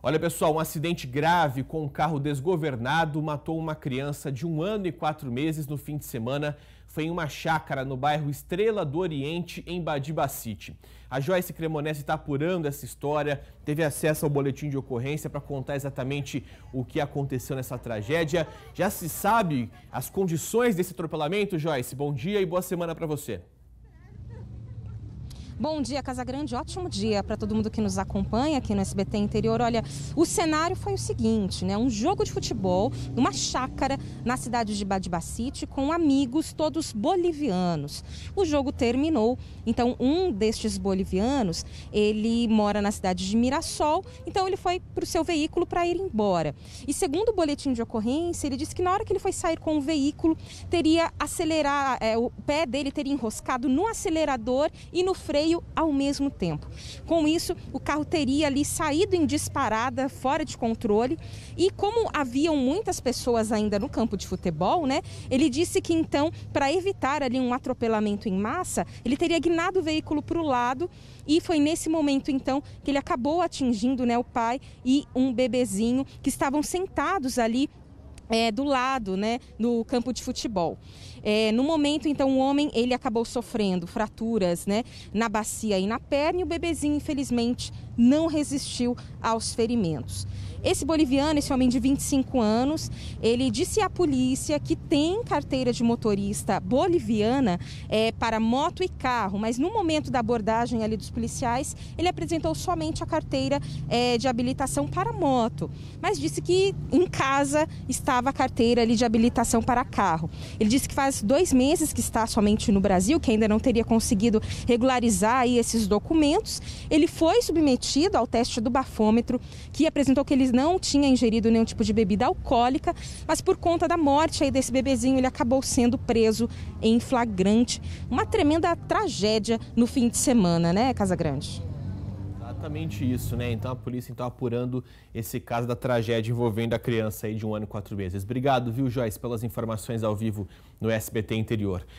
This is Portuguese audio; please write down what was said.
Olha pessoal, um acidente grave com um carro desgovernado matou uma criança de um ano e quatro meses no fim de semana. Foi em uma chácara no bairro Estrela do Oriente, em Badibacite. A Joyce Cremonese está apurando essa história, teve acesso ao boletim de ocorrência para contar exatamente o que aconteceu nessa tragédia. Já se sabe as condições desse atropelamento, Joyce? Bom dia e boa semana para você. Bom dia, Casa Grande. Ótimo dia para todo mundo que nos acompanha aqui no SBT Interior. Olha, o cenário foi o seguinte, né? Um jogo de futebol, uma chácara na cidade de Badibacite com amigos todos bolivianos. O jogo terminou, então um destes bolivianos, ele mora na cidade de Mirassol, então ele foi para o seu veículo para ir embora. E segundo o boletim de ocorrência, ele disse que na hora que ele foi sair com o veículo, teria acelerar, é, o pé dele teria enroscado no acelerador e no freio ao mesmo tempo. Com isso, o carro teria ali saído em disparada, fora de controle, e como haviam muitas pessoas ainda no campo de futebol, né? Ele disse que então, para evitar ali um atropelamento em massa, ele teria guinado o veículo para o lado e foi nesse momento então que ele acabou atingindo, né, o pai e um bebezinho que estavam sentados ali é, do lado, né, no campo de futebol. É, no momento, então, o homem ele acabou sofrendo fraturas, né, na bacia e na perna, e o bebezinho, infelizmente, não resistiu aos ferimentos. Esse boliviano, esse homem de 25 anos, ele disse à polícia que tem carteira de motorista boliviana é, para moto e carro, mas no momento da abordagem ali dos policiais, ele apresentou somente a carteira é, de habilitação para moto, mas disse que em casa estava a carteira ali de habilitação para carro. Ele disse que faz dois meses que está somente no Brasil, que ainda não teria conseguido regularizar aí esses documentos. Ele foi submetido ao teste do bafômetro, que apresentou que ele não tinha ingerido nenhum tipo de bebida alcoólica, mas por conta da morte aí desse bebezinho, ele acabou sendo preso em flagrante. Uma tremenda tragédia no fim de semana, né, Casa Grande? Exatamente isso, né? Então a polícia está apurando esse caso da tragédia envolvendo a criança aí de um ano e quatro meses. Obrigado, viu, Joyce, pelas informações ao vivo no SBT Interior.